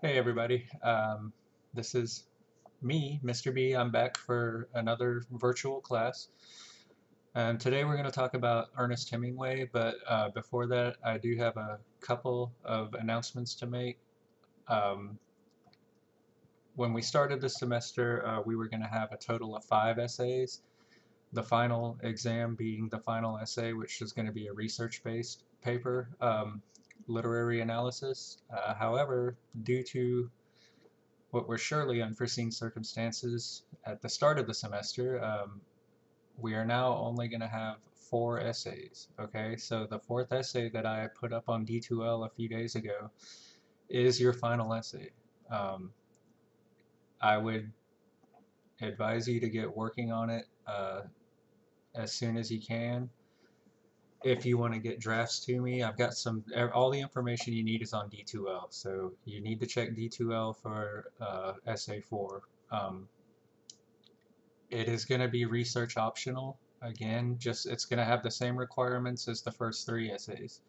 Hey everybody, um, this is me, Mr. B. I'm back for another virtual class. And today we're going to talk about Ernest Hemingway, but uh, before that I do have a couple of announcements to make. Um, when we started the semester, uh, we were going to have a total of five essays. The final exam being the final essay, which is going to be a research-based paper. Um, literary analysis. Uh, however, due to what were surely unforeseen circumstances at the start of the semester, um, we are now only going to have four essays. Okay, so the fourth essay that I put up on D2L a few days ago is your final essay. Um, I would advise you to get working on it uh, as soon as you can if you want to get drafts to me, I've got some, all the information you need is on D2L. So you need to check D2L for uh, SA4. Um, it is going to be research optional. Again, just it's going to have the same requirements as the first three essays.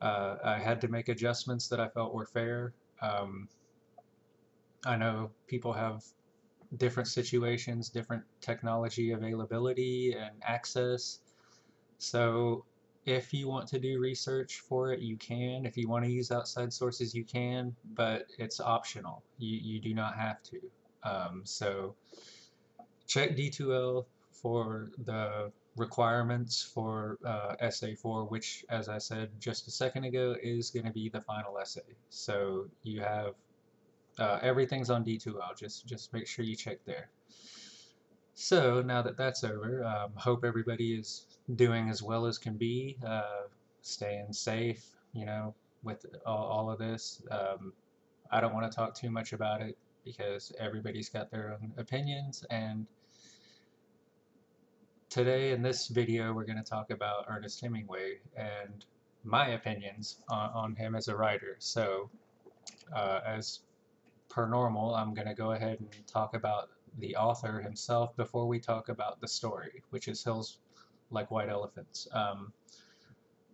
Uh, I had to make adjustments that I felt were fair. Um, I know people have different situations, different technology availability and access. So if you want to do research for it, you can. If you want to use outside sources, you can, but it's optional. You, you do not have to. Um, so check D2L for the requirements for uh, SA4, which, as I said just a second ago, is going to be the final essay. So you have uh, everything's on D2L. Just just make sure you check there. So now that that's over, um, hope everybody is doing as well as can be, uh, staying safe, you know, with all, all of this. Um, I don't want to talk too much about it because everybody's got their own opinions and today in this video we're going to talk about Ernest Hemingway and my opinions on, on him as a writer. So uh, as per normal I'm going to go ahead and talk about the author himself before we talk about the story, which is Hills Like White Elephants, um,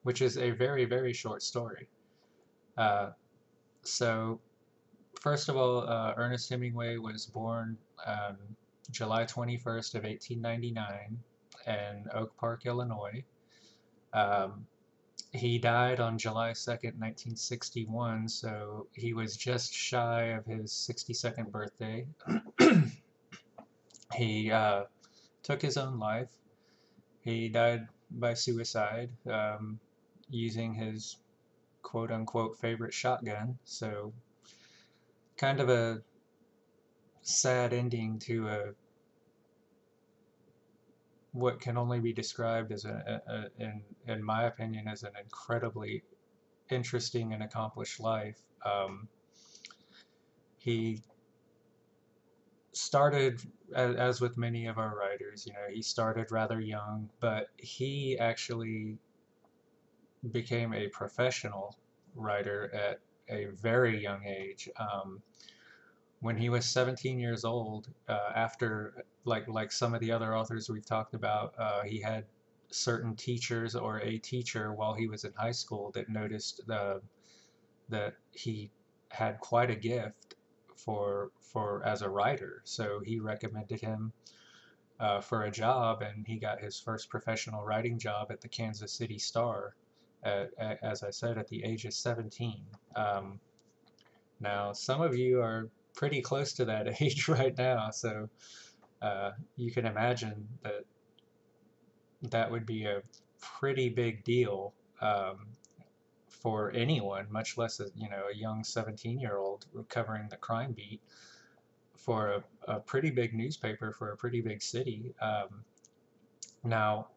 which is a very, very short story. Uh, so, first of all, uh, Ernest Hemingway was born um, July 21st of 1899 in Oak Park, Illinois. Um, he died on July 2nd, 1961, so he was just shy of his 62nd birthday. He uh, took his own life. He died by suicide um, using his quote unquote favorite shotgun. So, kind of a sad ending to a what can only be described as a, a, a, in in my opinion as an incredibly interesting and accomplished life. Um, he started as with many of our writers, you know, he started rather young, but he actually became a professional writer at a very young age. Um, when he was 17 years old, uh, after like like some of the other authors we've talked about, uh, he had certain teachers or a teacher while he was in high school that noticed the, that he had quite a gift for for as a writer. So he recommended him uh, for a job, and he got his first professional writing job at the Kansas City Star, at, at, as I said, at the age of 17. Um, now, some of you are pretty close to that age right now, so uh, you can imagine that that would be a pretty big deal um, for anyone, much less a you know a young 17 year old covering the crime beat for a, a pretty big newspaper for a pretty big city. Um, now,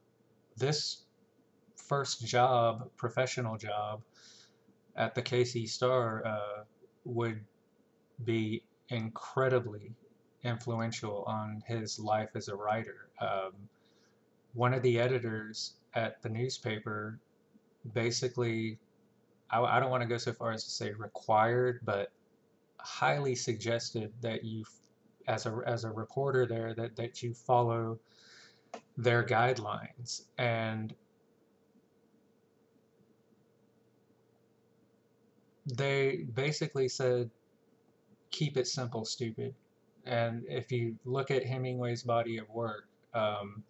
this first job, professional job at the KC Star uh, would be incredibly influential on his life as a writer. Um, one of the editors at the newspaper basically I, I don't want to go so far as to say required, but highly suggested that you, as a as a reporter there, that that you follow their guidelines and they basically said keep it simple, stupid. And if you look at Hemingway's body of work, um,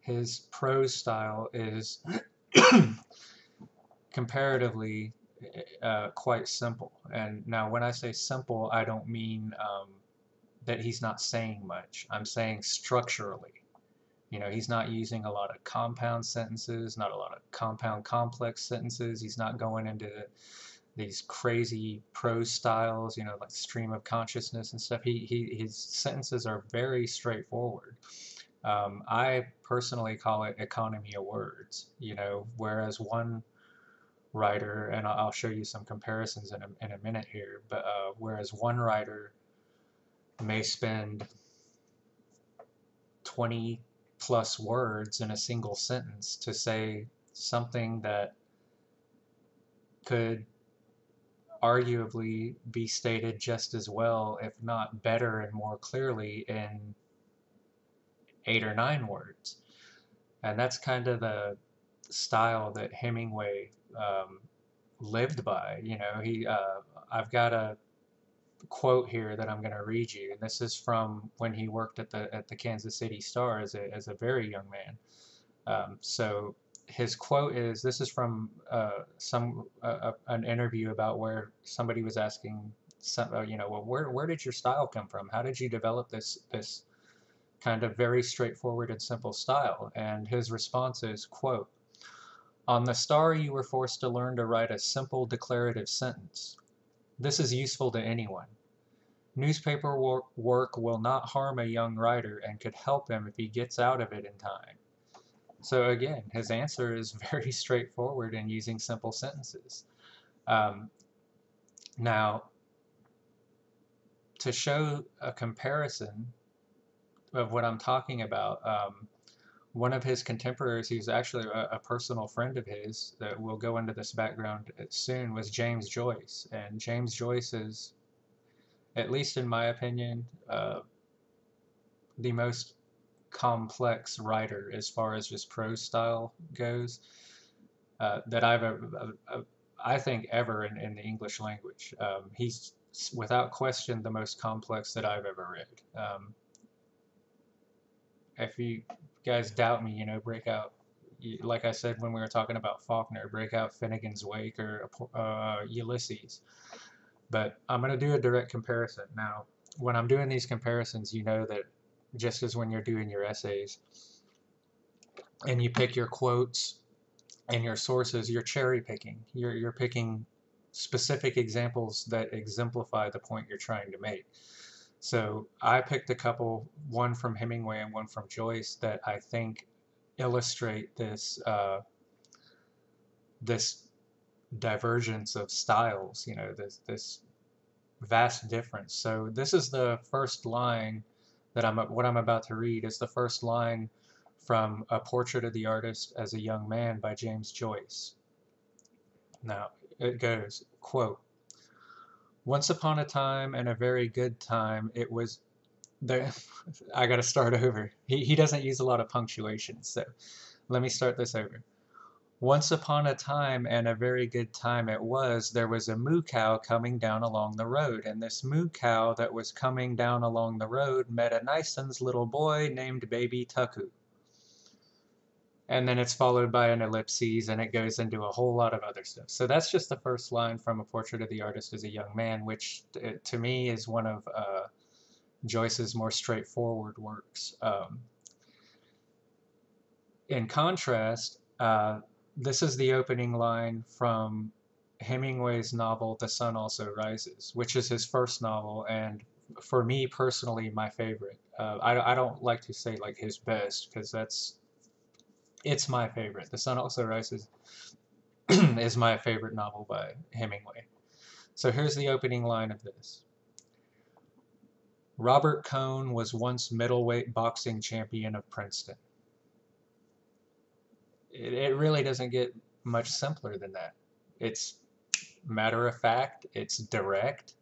his prose style is comparatively uh, quite simple. And now, when I say simple, I don't mean um, that he's not saying much. I'm saying structurally. You know, he's not using a lot of compound sentences, not a lot of compound complex sentences. He's not going into these crazy prose styles, you know, like stream of consciousness and stuff. He, he his sentences are very straightforward. Um, I personally call it economy of words, you know, whereas one writer, and I'll show you some comparisons in a, in a minute here, but uh, whereas one writer may spend 20 plus words in a single sentence to say something that could arguably be stated just as well, if not better and more clearly, in eight or nine words. And that's kind of the style that Hemingway um, lived by. You know, he uh, I've got a quote here that I'm going to read you, and this is from when he worked at the at the Kansas City Star as a as a very young man. Um, so his quote is this is from uh, some uh, an interview about where somebody was asking uh, you know well where where did your style come from how did you develop this this kind of very straightforward and simple style and his response is quote on the star you were forced to learn to write a simple declarative sentence. This is useful to anyone. Newspaper work will not harm a young writer and could help him if he gets out of it in time. So again, his answer is very straightforward in using simple sentences. Um, now, to show a comparison of what I'm talking about, um, one of his contemporaries, who's actually a, a, personal friend of his, that will go into this background soon, was James Joyce. And James Joyce is, at least in my opinion, uh, the most complex writer as far as just prose style goes uh, that I've ever, uh, I think ever in, in the English language. Um, he's without question the most complex that I've ever read. Um, if you guys doubt me, you know, break out, like I said when we were talking about Faulkner, break out Finnegans Wake or uh, Ulysses. But I'm going to do a direct comparison. Now, when I'm doing these comparisons, you know that just as when you're doing your essays and you pick your quotes and your sources, you're cherry picking. You're, you're picking specific examples that exemplify the point you're trying to make. So I picked a couple, one from Hemingway and one from Joyce, that I think illustrate this uh, this divergence of styles. You know, this this vast difference. So this is the first line that I'm what I'm about to read is the first line from A Portrait of the Artist as a Young Man by James Joyce. Now, it goes, quote, Once upon a time and a very good time, it was there. I got to start over. He, he doesn't use a lot of punctuation, so let me start this over. Once upon a time, and a very good time it was, there was a moo cow coming down along the road, and this moo cow that was coming down along the road met a nice little boy named Baby Tuckoo. And then it's followed by an ellipses, and it goes into a whole lot of other stuff. So that's just the first line from A Portrait of the Artist as a Young Man, which to me is one of uh, Joyce's more straightforward works. Um, in contrast, uh, this is the opening line from Hemingway's novel The Sun Also Rises, which is his first novel and for me personally my favorite. Uh, I, I don't like to say like his best because that's it's my favorite. The Sun Also Rises is my favorite novel by Hemingway. So here's the opening line of this. Robert Cohn was once middleweight boxing champion of Princeton it, it really doesn't get much simpler than that. It's matter of fact, it's direct,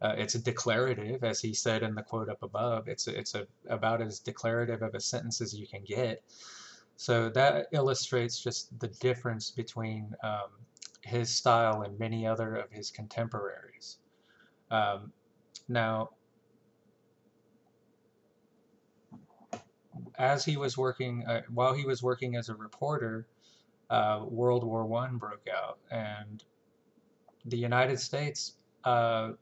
uh, it's declarative, as he said in the quote up above. It's it's a, about as declarative of a sentence as you can get. So that illustrates just the difference between um, his style and many other of his contemporaries. Um, now, as he was working, uh, while he was working as a reporter, uh, World War One broke out, and the United States, uh,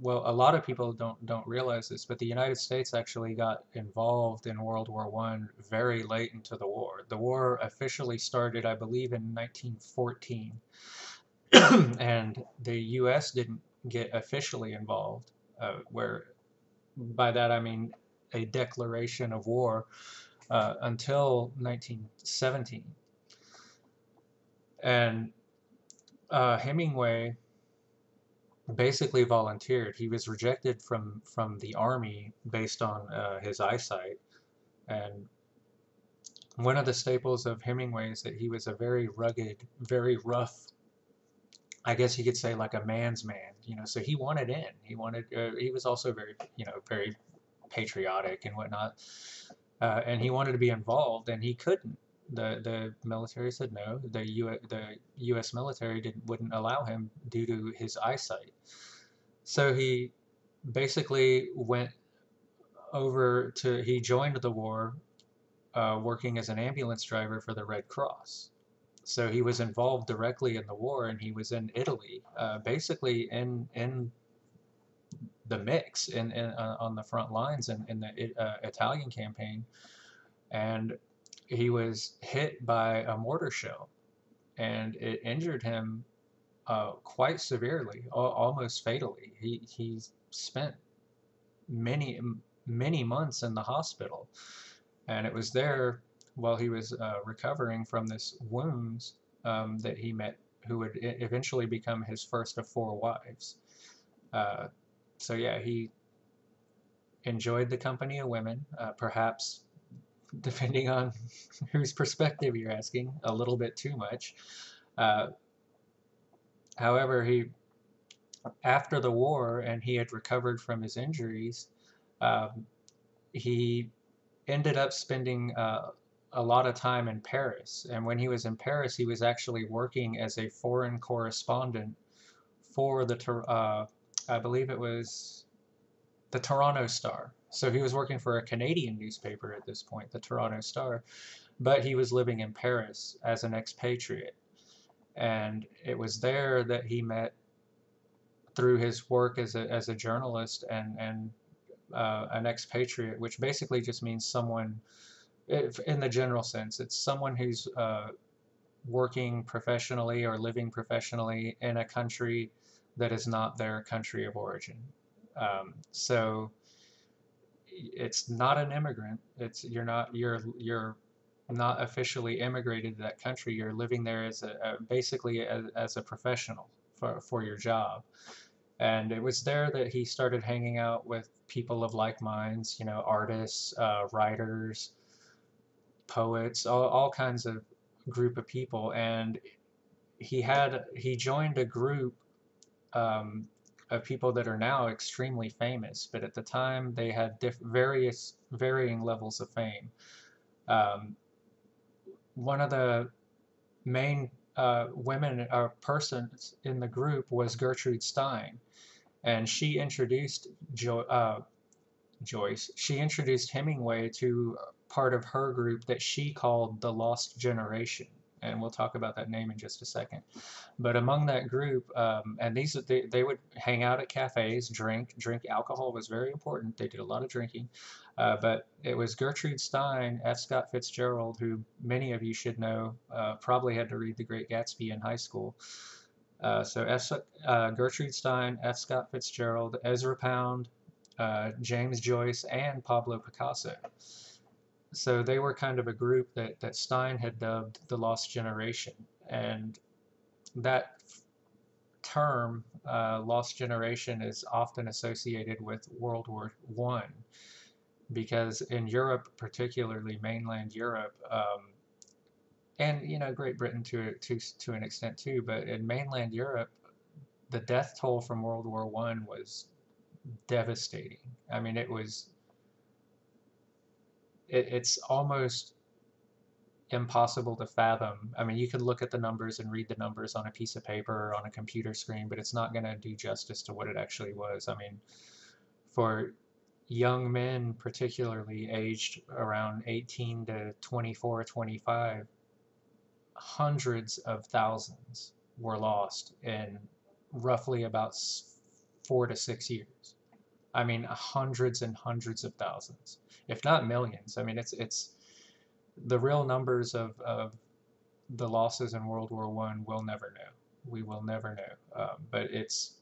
well, a lot of people don't don't realize this, but the United States actually got involved in World War One very late into the war. The war officially started, I believe, in 1914, and the U.S. didn't get officially involved. Uh, where by that I mean a declaration of war uh, until 1917. And uh, Hemingway basically volunteered. He was rejected from, from the army based on uh, his eyesight. And one of the staples of Hemingway is that he was a very rugged, very rough, I guess you could say like a man's man, you know, so he wanted in. He wanted, uh, he was also very, you know, very patriotic and whatnot. Uh, and he wanted to be involved, and he couldn't. The the military said no. The U the U.S. military didn't wouldn't allow him due to his eyesight. So he basically went over to he joined the war, uh, working as an ambulance driver for the Red Cross. So he was involved directly in the war, and he was in Italy, uh, basically in in the mix in, in uh, on the front lines in, in the uh, Italian campaign, and he was hit by a mortar shell, and it injured him uh, quite severely, almost fatally. He he spent many many months in the hospital, and it was there while he was uh, recovering from this wounds um, that he met who would eventually become his first of four wives. Uh, so yeah, he enjoyed the company of women, uh, perhaps, depending on whose perspective you're asking, a little bit too much. Uh, however, he, after the war and he had recovered from his injuries, um, he ended up spending uh, a lot of time in Paris. And when he was in Paris, he was actually working as a foreign correspondent for the uh, I believe it was the Toronto Star. So he was working for a Canadian newspaper at this point, the Toronto Star, but he was living in Paris as an expatriate. And it was there that he met through his work as a, as a journalist and, and uh, an expatriate, which basically just means someone, in the general sense, it's someone who's uh, working professionally or living professionally in a country that is not their country of origin. Um, so it's not an immigrant. It's you're not you're you're not officially immigrated to that country. You're living there as a, a basically as, as a professional for for your job. And it was there that he started hanging out with people of like minds, you know, artists, uh, writers, poets, all, all kinds of group of people. And he had he joined a group um, of people that are now extremely famous, but at the time they had various varying levels of fame. Um, one of the main uh, women or persons in the group was Gertrude Stein, and she introduced jo uh, Joyce. She introduced Hemingway to part of her group that she called the Lost Generation and we'll talk about that name in just a second. But among that group, um, and these they, they would hang out at cafes, drink, drink alcohol was very important. They did a lot of drinking. Uh, but it was Gertrude Stein, F. Scott Fitzgerald, who many of you should know, uh, probably had to read The Great Gatsby in high school. Uh, so F, uh, Gertrude Stein, F. Scott Fitzgerald, Ezra Pound, uh, James Joyce, and Pablo Picasso so they were kind of a group that, that Stein had dubbed the Lost Generation. And that term, uh, Lost Generation, is often associated with World War One, because in Europe, particularly mainland Europe, um, and you know Great Britain to to to an extent too, but in mainland Europe, the death toll from World War One was devastating. I mean, it was it, it's almost impossible to fathom. I mean, you can look at the numbers and read the numbers on a piece of paper or on a computer screen, but it's not going to do justice to what it actually was. I mean, for young men, particularly aged around 18 to 24, 25, hundreds of thousands were lost in roughly about four to six years. I mean, hundreds and hundreds of thousands, if not millions. I mean, it's it's the real numbers of, of the losses in World War One. We'll never know. We will never know. Um, but it's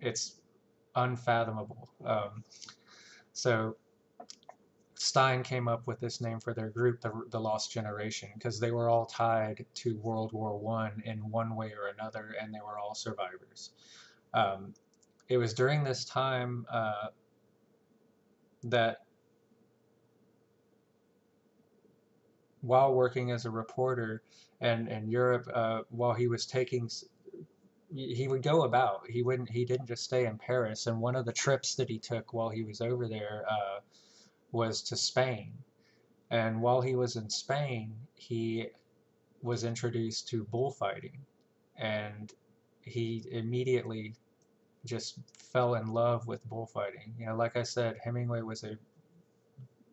it's unfathomable. Um, so Stein came up with this name for their group, the, the Lost Generation, because they were all tied to World War One in one way or another, and they were all survivors. Um, it was during this time uh, that while working as a reporter and in Europe, uh, while he was taking, he would go about. He wouldn't. He didn't just stay in Paris. And one of the trips that he took while he was over there uh, was to Spain. And while he was in Spain, he was introduced to bullfighting, and he immediately just fell in love with bullfighting. You know, like I said, Hemingway was a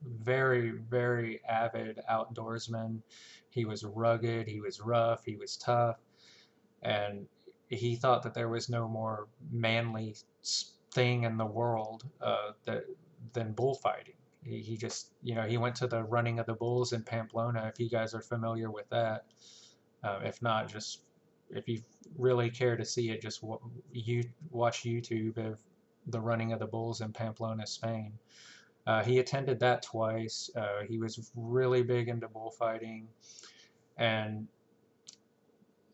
very, very avid outdoorsman. He was rugged, he was rough, he was tough, and he thought that there was no more manly thing in the world uh, that than bullfighting. He, he just, you know, he went to the running of the bulls in Pamplona. If you guys are familiar with that, uh, if not, just if you really care to see it, just you watch YouTube of the running of the bulls in Pamplona, Spain. Uh, he attended that twice. Uh, he was really big into bullfighting, and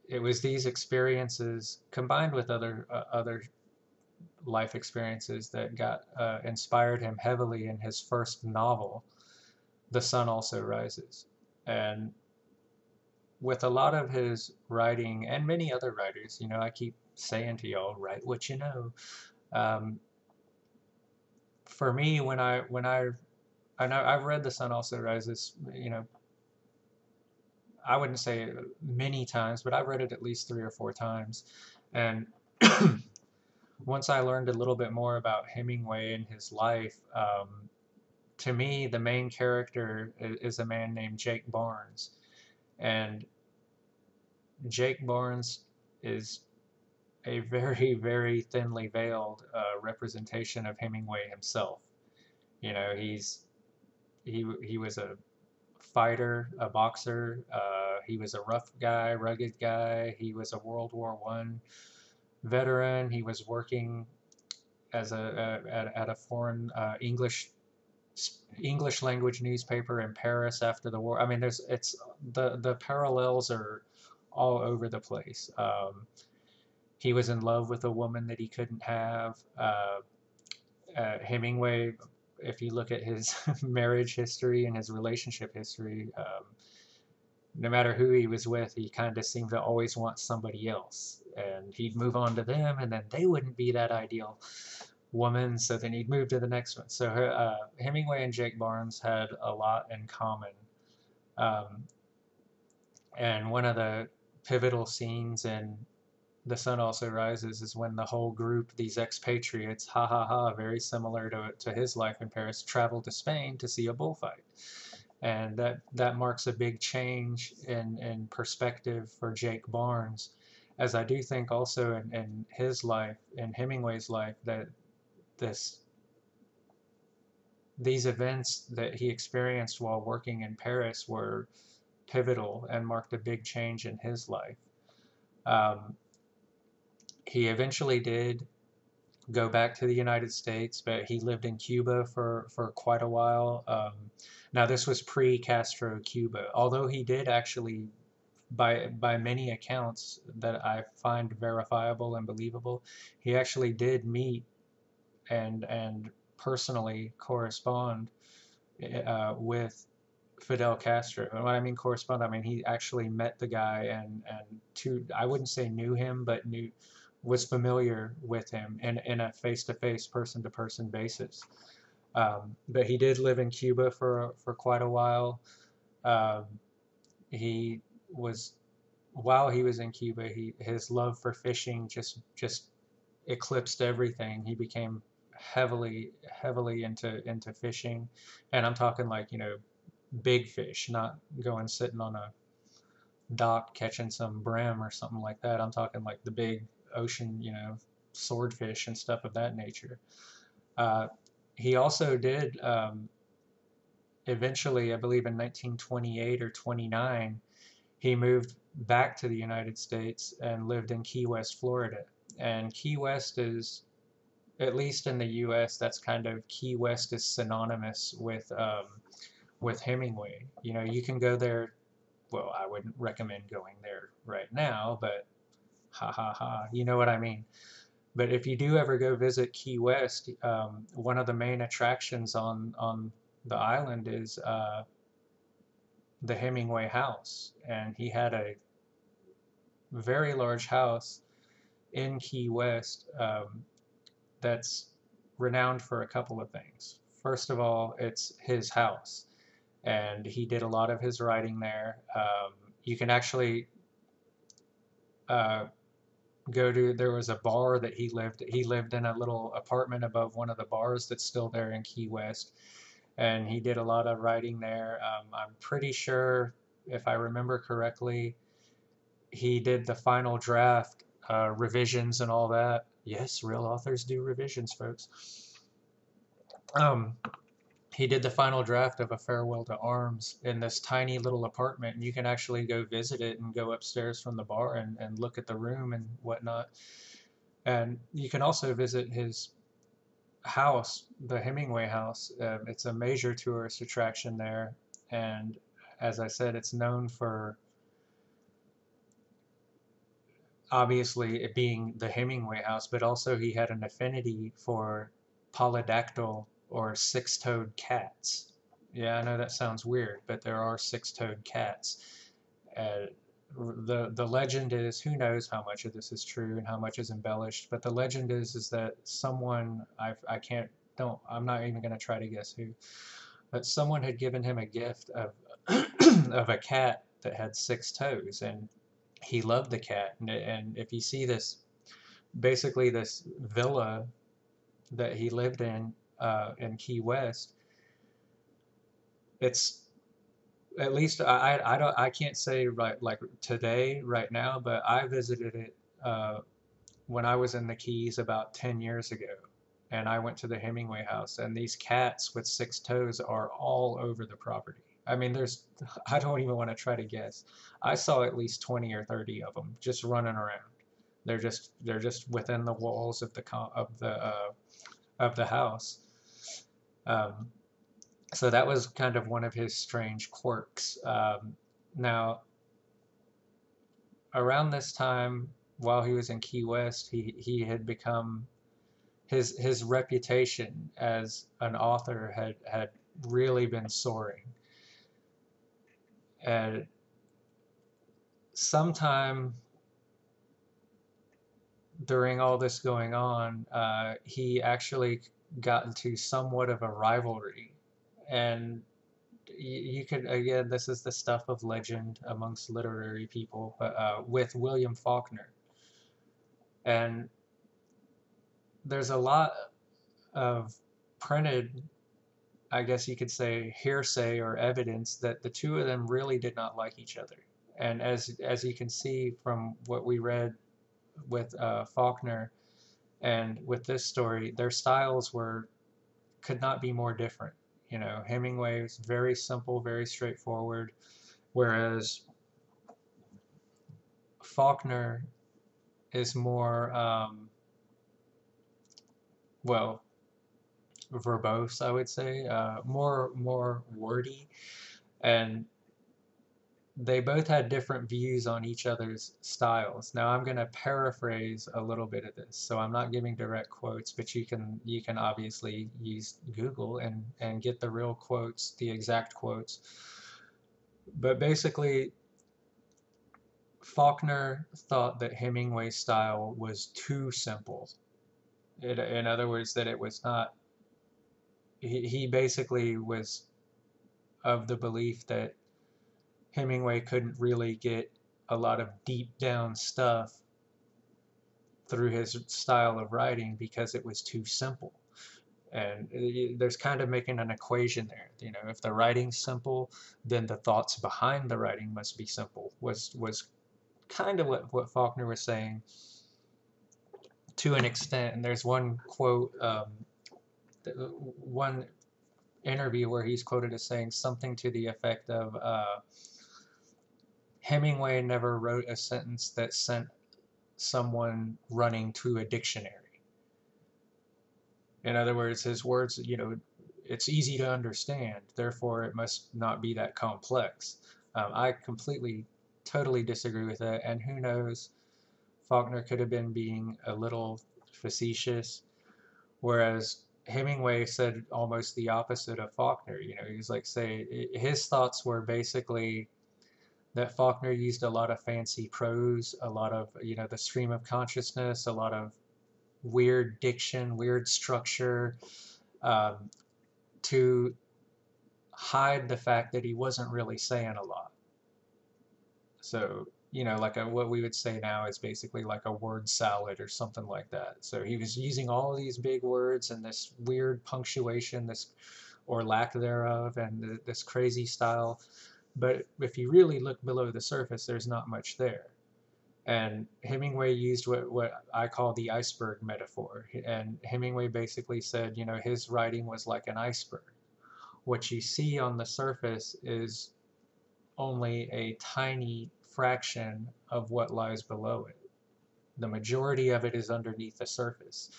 it was these experiences combined with other uh, other life experiences that got uh, inspired him heavily in his first novel, The Sun Also Rises, and with a lot of his writing and many other writers, you know, I keep saying to y'all, write what you know. Um, for me, when I when I I know I've read The Sun Also Rises, you know, I wouldn't say many times, but I've read it at least three or four times, and once I learned a little bit more about Hemingway and his life, um, to me, the main character is a man named Jake Barnes, and Jake Barnes is a very, very thinly veiled uh, representation of Hemingway himself. You know, he's he he was a fighter, a boxer. Uh, he was a rough guy, rugged guy. He was a World War One veteran. He was working as a, a at, at a foreign uh, English English language newspaper in Paris after the war. I mean, there's it's the the parallels are all over the place. Um, he was in love with a woman that he couldn't have. Uh, uh, Hemingway, if you look at his marriage history and his relationship history, um, no matter who he was with, he kind of seemed to always want somebody else. And he'd move on to them, and then they wouldn't be that ideal woman, so then he'd move to the next one. So uh, Hemingway and Jake Barnes had a lot in common. Um, and one of the pivotal scenes in The Sun Also Rises is when the whole group, these expatriates, ha ha ha, very similar to, to his life in Paris, travel to Spain to see a bullfight. And that, that marks a big change in, in perspective for Jake Barnes, as I do think also in, in his life, in Hemingway's life, that this these events that he experienced while working in Paris were pivotal and marked a big change in his life. Um, he eventually did go back to the United States, but he lived in Cuba for, for quite a while. Um, now, this was pre Castro Cuba, although he did actually, by, by many accounts that I find verifiable and believable, he actually did meet and, and personally correspond uh, with Fidel Castro. And when I mean correspond, I mean he actually met the guy and and to I wouldn't say knew him, but knew was familiar with him in in a face-to-face, person-to-person basis. Um, but he did live in Cuba for for quite a while. Um, he was while he was in Cuba, he his love for fishing just just eclipsed everything. He became heavily heavily into into fishing, and I'm talking like you know big fish, not going sitting on a dock catching some brim or something like that. I'm talking like the big ocean, you know, swordfish and stuff of that nature. Uh, he also did um, eventually, I believe in 1928 or 29, he moved back to the United States and lived in Key West, Florida. And Key West is, at least in the U.S., that's kind of Key West is synonymous with um, with Hemingway. You know, you can go there. Well, I wouldn't recommend going there right now, but ha ha ha, you know what I mean. But if you do ever go visit Key West, um, one of the main attractions on on the island is uh, the Hemingway house, and he had a very large house in Key West um, that's renowned for a couple of things. First of all, it's his house, and he did a lot of his writing there. Um, you can actually uh, go to there was a bar that he lived he lived in a little apartment above one of the bars that's still there in Key West and he did a lot of writing there. Um, I'm pretty sure if I remember correctly he did the final draft uh, revisions and all that. Yes real authors do revisions folks. Um, he did the final draft of a farewell to arms in this tiny little apartment and you can actually go visit it and go upstairs from the bar and, and look at the room and whatnot. And you can also visit his house the hemingway house. Uh, it's a major tourist attraction there and as i said it's known for obviously it being the hemingway house but also he had an affinity for polydactyl or six-toed cats. Yeah, I know that sounds weird, but there are six-toed cats. Uh, the the legend is who knows how much of this is true and how much is embellished, but the legend is is that someone I I can't don't I'm not even going to try to guess who, but someone had given him a gift of of a cat that had six toes and he loved the cat and, and if you see this basically this villa that he lived in uh, in Key West, it's at least I, I don't I can't say right like today right now, but I visited it uh, when I was in the Keys about 10 years ago, and I went to the Hemingway house, and these cats with six toes are all over the property. I mean, there's I don't even want to try to guess. I saw at least 20 or 30 of them just running around. They're just they're just within the walls of the of the uh, of the house. Um, so that was kind of one of his strange quirks. Um, now, around this time, while he was in Key West, he, he had become his his reputation as an author had had really been soaring. And sometime during all this going on, uh, he actually got into somewhat of a rivalry. And you, you could, again, this is the stuff of legend amongst literary people, but uh, with William Faulkner. And there's a lot of printed, I guess you could say, hearsay or evidence that the two of them really did not like each other. And as, as you can see from what we read with uh, Faulkner, and with this story, their styles were could not be more different. You know, Hemingway was very simple, very straightforward, whereas Faulkner is more, um, well, verbose, I would say, uh, more more wordy, and they both had different views on each other's styles. Now I'm going to paraphrase a little bit of this, so I'm not giving direct quotes, but you can you can obviously use Google and and get the real quotes, the exact quotes. But basically, Faulkner thought that Hemingway's style was too simple. It, in other words, that it was not. He, he basically was of the belief that Hemingway couldn't really get a lot of deep down stuff through his style of writing because it was too simple. And there's kind of making an equation there. You know, if the writing's simple, then the thoughts behind the writing must be simple. Was was kind of what, what Faulkner was saying to an extent. And there's one quote, um, one interview where he's quoted as saying something to the effect of uh, Hemingway never wrote a sentence that sent someone running to a dictionary. In other words, his words, you know, it's easy to understand, therefore it must not be that complex. Um, I completely, totally disagree with that, and who knows, Faulkner could have been being a little facetious, whereas Hemingway said almost the opposite of Faulkner. You know, he's like, say, his thoughts were basically that Faulkner used a lot of fancy prose, a lot of, you know, the stream of consciousness, a lot of weird diction, weird structure, um, to hide the fact that he wasn't really saying a lot. So, you know, like a, what we would say now is basically like a word salad or something like that. So he was using all these big words and this weird punctuation, this or lack thereof, and this crazy style but if you really look below the surface, there's not much there. And Hemingway used what, what I call the iceberg metaphor. And Hemingway basically said, you know, his writing was like an iceberg. What you see on the surface is only a tiny fraction of what lies below it. The majority of it is underneath the surface.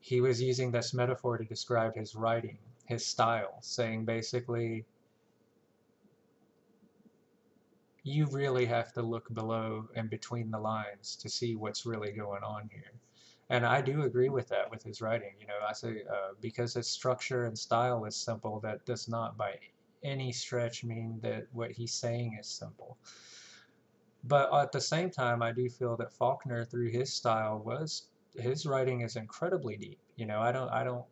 He was using this metaphor to describe his writing, his style, saying basically, you really have to look below and between the lines to see what's really going on here. And I do agree with that with his writing. You know, I say uh, because his structure and style is simple, that does not by any stretch mean that what he's saying is simple. But at the same time, I do feel that Faulkner, through his style, was his writing is incredibly deep. You know, I don't, I don't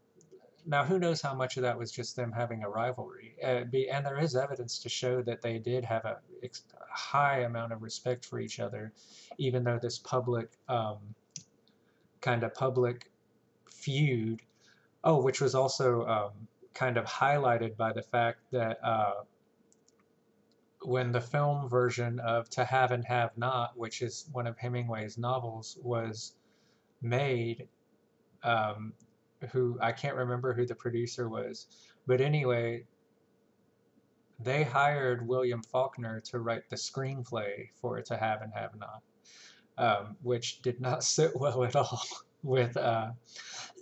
now, who knows how much of that was just them having a rivalry? Uh, be, and there is evidence to show that they did have a, a, high amount of respect for each other, even though this public, um, kind of public feud, oh, which was also um, kind of highlighted by the fact that uh, when the film version of To Have and Have Not, which is one of Hemingway's novels, was made, um, who I can't remember who the producer was, but anyway, they hired William Faulkner to write the screenplay for To Have and Have Not, um, which did not sit well at all with uh,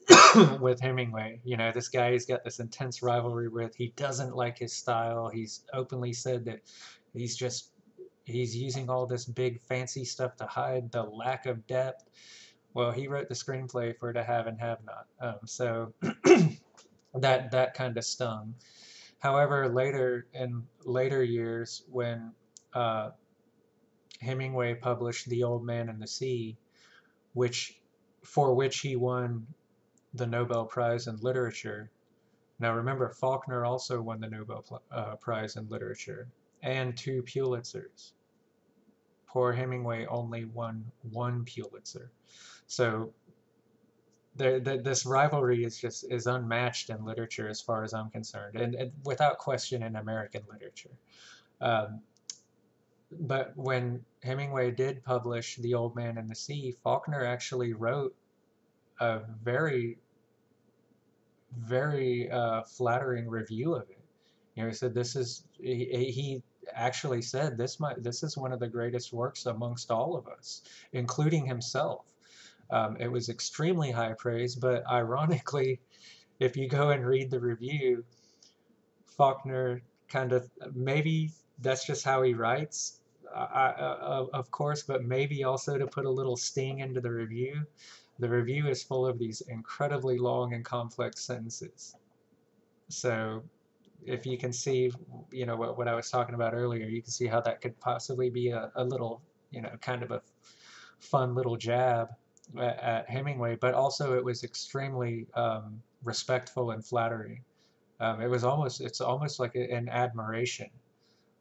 with Hemingway. You know, this guy he's got this intense rivalry with. He doesn't like his style. He's openly said that he's just he's using all this big fancy stuff to hide the lack of depth well, he wrote the screenplay for To Have and Have Not. Um, so that that kind of stung. However, later in later years, when uh, Hemingway published The Old Man and the Sea, which for which he won the Nobel Prize in Literature. Now remember, Faulkner also won the Nobel uh, Prize in Literature and two Pulitzers. Poor Hemingway only won one Pulitzer. So this rivalry is just is unmatched in literature as far as I'm concerned, and, and without question in American literature. Um, but when Hemingway did publish The Old Man and the Sea, Faulkner actually wrote a very, very uh, flattering review of it. You know, he said this is he, he actually said this might this is one of the greatest works amongst all of us, including himself. Um, it was extremely high praise, but ironically, if you go and read the review, Faulkner kind of, maybe that's just how he writes, uh, uh, of course, but maybe also to put a little sting into the review. The review is full of these incredibly long and complex sentences. So if you can see, you know, what, what I was talking about earlier, you can see how that could possibly be a, a little, you know, kind of a fun little jab at Hemingway, but also it was extremely um, respectful and flattering. Um, it was almost, it's almost like an admiration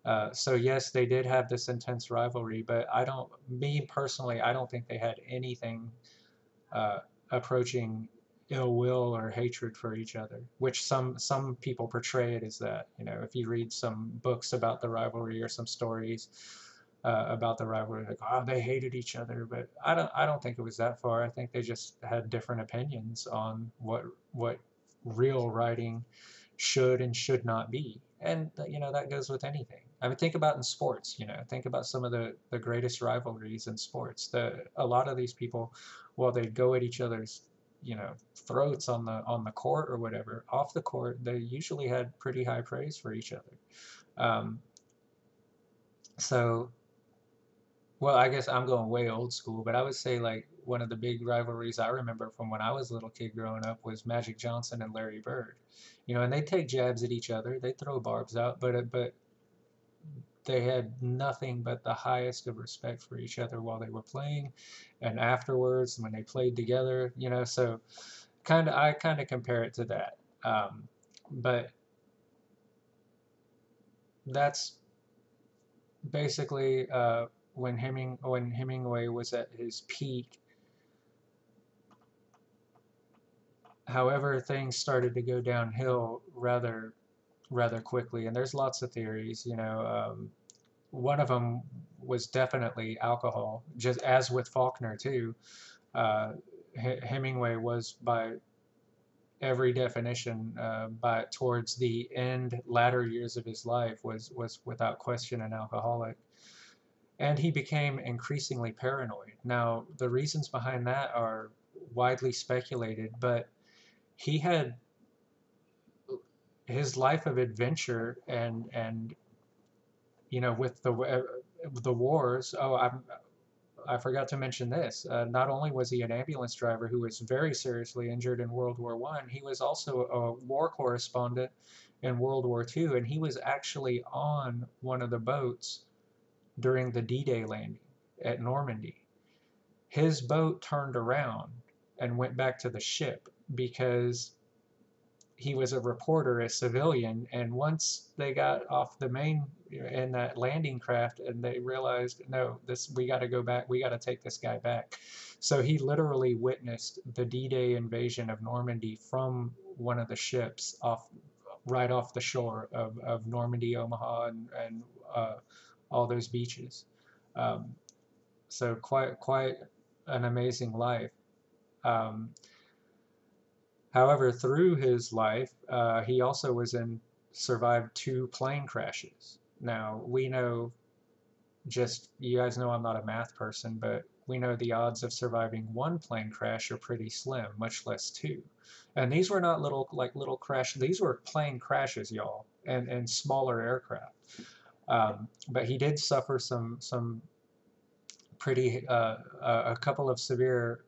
Uh, so yes, they did have this intense rivalry, but I don't, me personally, I don't think they had anything uh, approaching ill will or hatred for each other, which some some people portray it as that. You know, if you read some books about the rivalry or some stories uh, about the rivalry, like oh they hated each other, but I don't I don't think it was that far. I think they just had different opinions on what what real writing should and should not be, and you know that goes with anything. I mean, think about in sports. You know, think about some of the the greatest rivalries in sports. The a lot of these people, while they go at each other's you know throats on the on the court or whatever off the court they usually had pretty high praise for each other um, so well i guess i'm going way old school but i would say like one of the big rivalries i remember from when i was a little kid growing up was magic johnson and larry bird. You know and they take jabs at each other. They throw barbs out but but they had nothing but the highest of respect for each other while they were playing and afterwards when they played together you know so kind of I kind of compare it to that. Um, but that's basically uh, when Heming when Hemingway was at his peak however things started to go downhill rather rather quickly. And there's lots of theories, you know. Um, one of them was definitely alcohol, just as with Faulkner too. Uh, Hemingway was by every definition, uh, by towards the end, latter years of his life, was was without question an alcoholic. And he became increasingly paranoid. Now, the reasons behind that are widely speculated, but he had his life of adventure and and you know with the uh, the wars. Oh, i I forgot to mention this. Uh, not only was he an ambulance driver who was very seriously injured in World War One, he was also a war correspondent in World War Two, and he was actually on one of the boats during the D-Day landing at Normandy. His boat turned around and went back to the ship because he was a reporter, a civilian, and once they got off the main in that landing craft, and they realized, no, this we got to go back, we got to take this guy back. So he literally witnessed the D-Day invasion of Normandy from one of the ships off, right off the shore of, of Normandy, Omaha, and, and uh, all those beaches. Um, so quite quite an amazing life. Um, However, through his life, uh, he also was in survived two plane crashes. Now we know, just you guys know I'm not a math person, but we know the odds of surviving one plane crash are pretty slim, much less two. And these were not little like little crash. These were plane crashes, y'all, and and smaller aircraft. Um, but he did suffer some some pretty uh, a couple of severe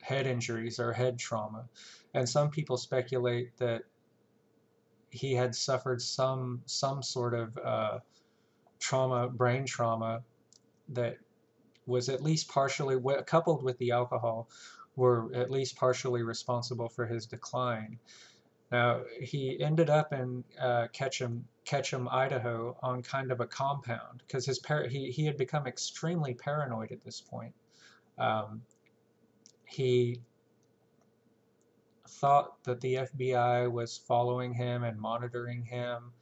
head injuries or head trauma. And some people speculate that he had suffered some some sort of uh, trauma, brain trauma, that was at least partially coupled with the alcohol, were at least partially responsible for his decline. Now he ended up in uh, Ketchum, Ketchum, Idaho, on kind of a compound because his par- he he had become extremely paranoid at this point. Um, he thought that the FBI was following him and monitoring him,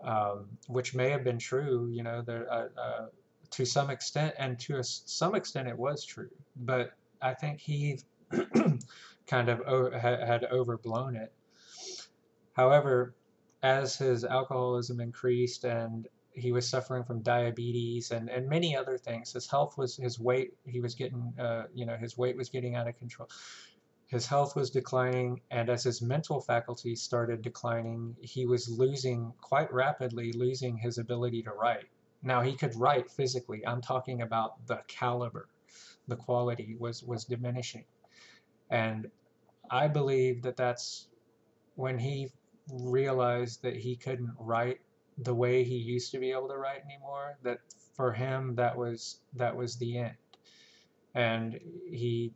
um, which may have been true, you know, there, uh, uh, to some extent, and to a, some extent it was true. But I think he kind of had overblown it. However, as his alcoholism increased and he was suffering from diabetes and, and many other things. His health was, his weight, he was getting, uh, you know, his weight was getting out of control. His health was declining, and as his mental faculties started declining, he was losing, quite rapidly, losing his ability to write. Now, he could write physically. I'm talking about the caliber. The quality was, was diminishing. And I believe that that's when he realized that he couldn't write the way he used to be able to write anymore that for him that was that was the end and he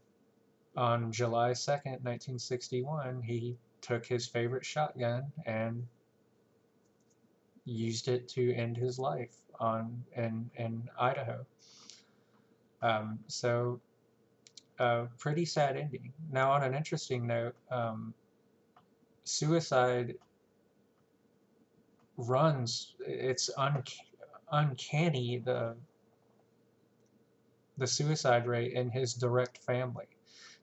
on July 2nd 1961 he took his favorite shotgun and used it to end his life on in in Idaho. Um, so, a pretty sad ending. Now, on an interesting note, um, suicide runs. It's un, uncanny the the suicide rate in his direct family.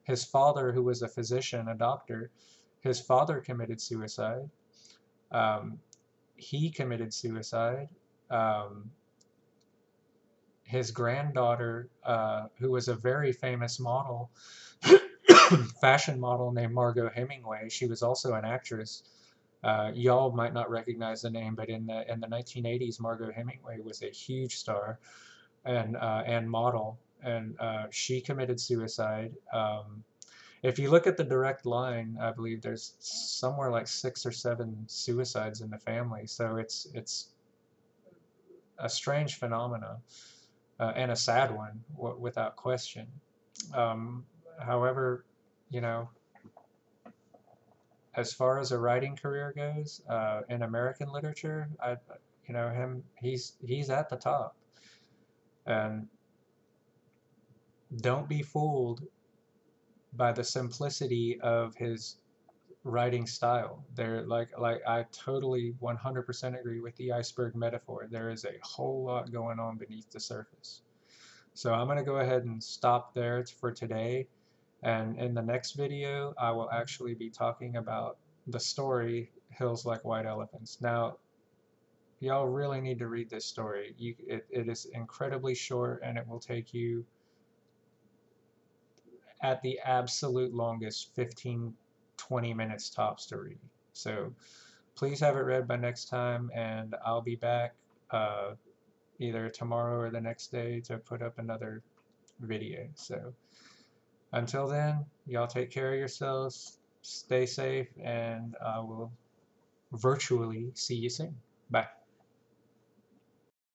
His father, who was a physician, a doctor, his father committed suicide. Um, he committed suicide. Um, his granddaughter, uh, who was a very famous model, fashion model named Margaux Hemingway, she was also an actress. Uh, y'all might not recognize the name, but in the in the 1980s, Margaux Hemingway was a huge star and uh, and model, and uh, she committed suicide. Um, if you look at the direct line, I believe there's somewhere like six or seven suicides in the family. So it's it's a strange phenomena uh, and a sad one, without question. Um, however, you know, as far as a writing career goes uh, in American literature, I, you know, him he's he's at the top, and don't be fooled by the simplicity of his writing style. There, like, like I totally 100% agree with the iceberg metaphor. There is a whole lot going on beneath the surface. So I'm going to go ahead and stop there for today. And in the next video, I will actually be talking about the story Hills Like White Elephants. Now, y'all really need to read this story. You, it, it is incredibly short and it will take you at the absolute longest 15 20 minutes tops to read so please have it read by next time and I'll be back uh, either tomorrow or the next day to put up another video so until then y'all take care of yourselves stay safe and uh, I will virtually see you soon. Bye